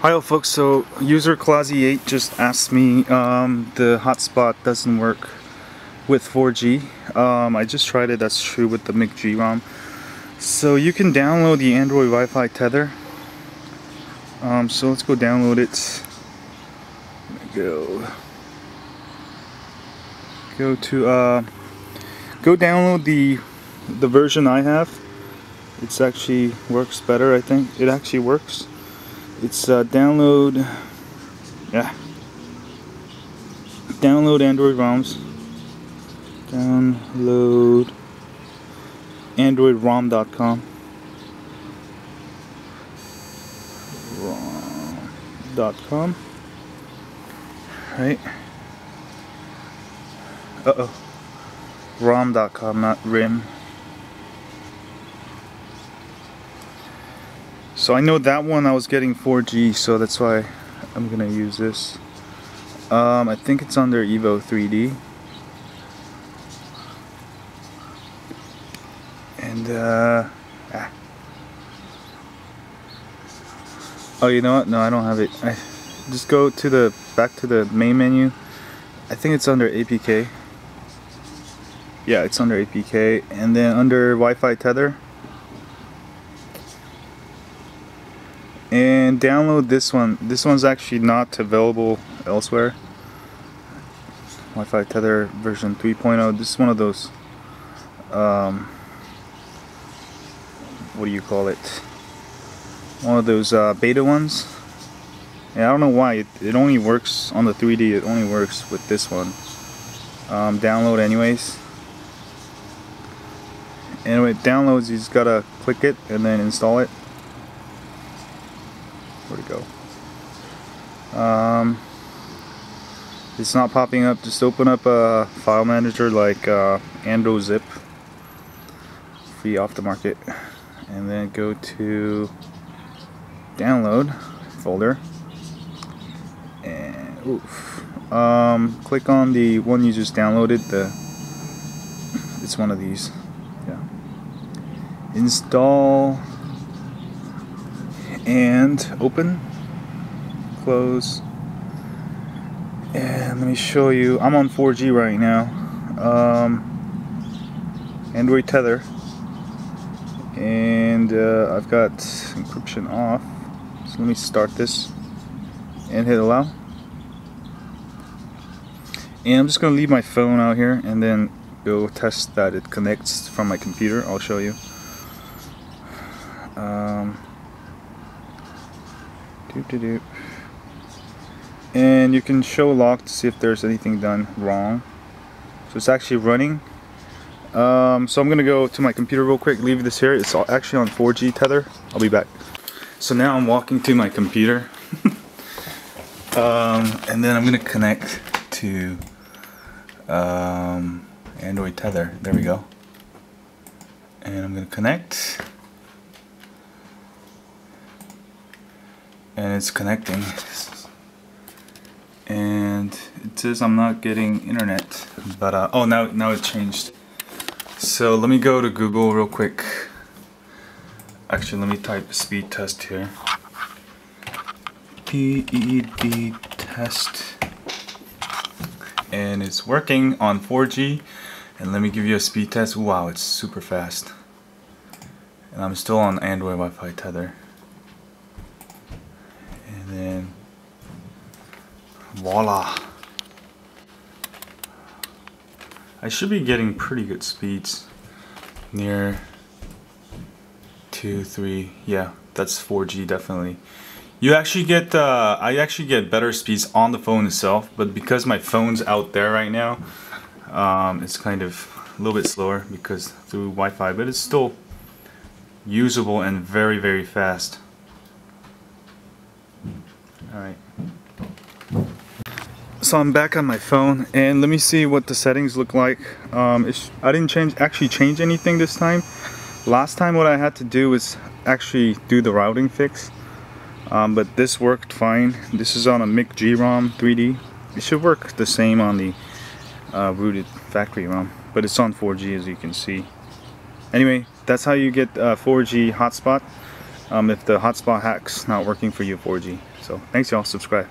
Hi all folks, so user Clausy8 just asked me um, the hotspot doesn't work with 4G. Um, I just tried it, that's true with the MIG ROM. So you can download the Android Wi-Fi tether. Um, so let's go download it. Go. Go to uh, go download the the version I have. It's actually works better, I think. It actually works. It's uh, download, yeah, download Android ROMs. Download AndroidROM.com. ROM.com. Right. Uh oh. ROM.com, not RIM. So I know that one I was getting 4G, so that's why I'm gonna use this. Um, I think it's under Evo 3D. And uh, ah. oh, you know what? No, I don't have it. I just go to the back to the main menu. I think it's under APK. Yeah, it's under APK, and then under Wi-Fi tether. And download this one. This one's actually not available elsewhere. Wi-Fi tether version 3.0. This is one of those. Um, what do you call it? One of those uh, beta ones. Yeah, I don't know why. It, it only works on the 3D. It only works with this one. Um, download anyways. And when it downloads, you just gotta click it and then install it. Go? Um, it's not popping up. Just open up a file manager like uh, AndroZip, free off the market, and then go to download folder. And oof, um, click on the one you just downloaded. The it's one of these. Yeah. Install and open close and let me show you. I'm on 4G right now um, Android tether and uh, I've got encryption off. So let me start this and hit allow. And I'm just gonna leave my phone out here and then go test that it connects from my computer. I'll show you. Um, Doop -de -doop. And you can show lock to see if there's anything done wrong. So it's actually running. Um, so I'm gonna go to my computer real quick, leave this here. It's actually on 4G tether. I'll be back. So now I'm walking to my computer. um, and then I'm gonna connect to um, Android tether. There we go. And I'm gonna connect. And it's connecting. And it says I'm not getting internet but uh, oh now now it changed. So let me go to Google real quick. Actually let me type speed test here. PED test. And it's working on 4G and let me give you a speed test. Wow it's super fast. And I'm still on Android Wi-Fi tether and then voila. I should be getting pretty good speeds near 2 3 yeah that's 4G definitely. You actually get uh, I actually get better speeds on the phone itself but because my phone's out there right now um, it's kind of a little bit slower because through Wi-Fi but it's still usable and very very fast Alright. So I'm back on my phone and let me see what the settings look like. Um, I didn't change actually change anything this time. Last time what I had to do was actually do the routing fix. Um, but this worked fine. This is on a MIG G-ROM 3D. It should work the same on the uh, rooted factory ROM, but it's on 4G as you can see. Anyway, that's how you get uh, 4G hotspot. um, if the hotspot hack's not working for you 4G. So thanks y'all, subscribe.